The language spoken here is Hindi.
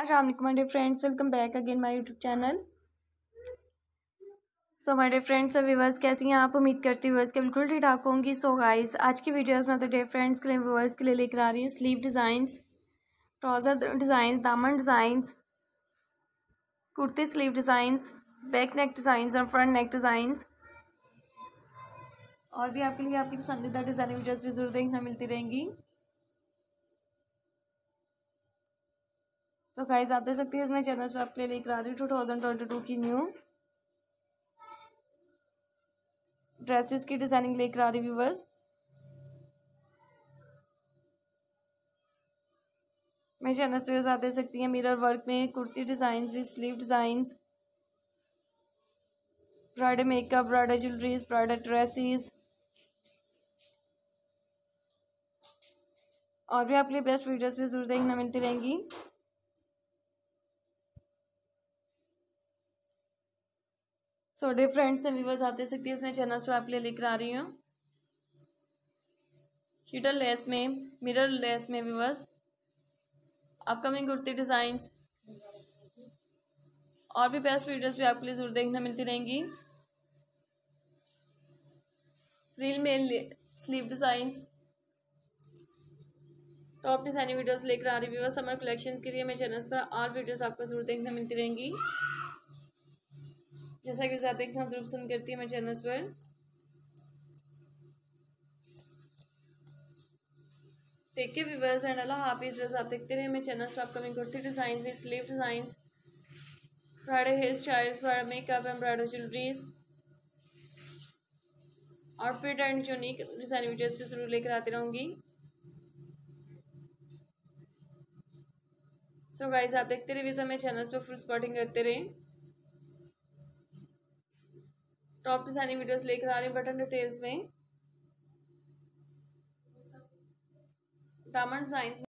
Alaikum, my dear friends. Welcome back again my YouTube channel. So my dear friends और व्यूवर्स कैसी हैं आप? उम्मीद करती हूँ व्यूवर्स के बिल्कुल ठीक ठाक होंगी। सो गाइस आज की वीडियोस में तो डे फ्रेंड्स के लिए व्यूवर्स के लिए लेकर आ रही हूँ स्लीव डिज़ाइंस ट्राउज़र डिज़ाइंस दामन designs kurti sleeve designs back neck designs और फ्रंट नेक डिज़ाइंस और भी आपके लिए आपकी पसंदीदा डिज़ाइनिंग वीडियोस भी ज़रूर देखना मिलती रहेंगी। तो गाइस आप देख सकते हैं मैं चैनल पर आपके लिए लेकर आ रही हूँ टू थाउज़ेंड ट्वेंटी टू की न्यू ड्रेसेस की डिज़ाइनिंग लेकर आ रही व्यूवर्स मेरे चैनल पर आप देख सकती हैं मिरर वर्क में kurti design with sleeve designs bridal makeup bridal jewelleries bridal dresses और भी आपके लिए बेस्ट वीडियोस भी ज़रूर देखना मिलती रहेंगी। So dear friends and viewers आप देख सकती है, इसमें चैनल्स पर आपके लिए लेकर आ रही हूँ। हीटर लेस में मिरर लेस में व्यूवर्स अपकमिंग कुर्ती डिज़ाइंस और भी बेस्ट वीडियोस भी आपके लिए ज़रूर देखना मिलती रहेंगी। फ्रील में sleeve designs top designing videos लेकर आ रही व्यूवर्स समर कलेक्शंस के लिए मेरे चैनल्स पर और वीडियोस आपको ज़रूर देखने मिलती रहेंगी। जैसा कि आप देखना ज़रूर पसंद करती है मेरे चैनल पर। टेक के व्यूवर्स एंड अल्लाह हाफिज आप देखते रहे मेरे चैनल पर upcoming kurti design sleeve design Friday hair style Friday makeup and bridal jewelleries outfit and unique design videos भी ज़रूर लेकर आती रहूँगी। सो so गाइस आप देखते रहिए मेरे चैनल्स पर फुल स्पॉटिंग करते रहें टॉप डिज़ाइनिंग वीडियोस लेकर आ रही हूँ बटन डिटेल्स में। दामन डिज़ाइन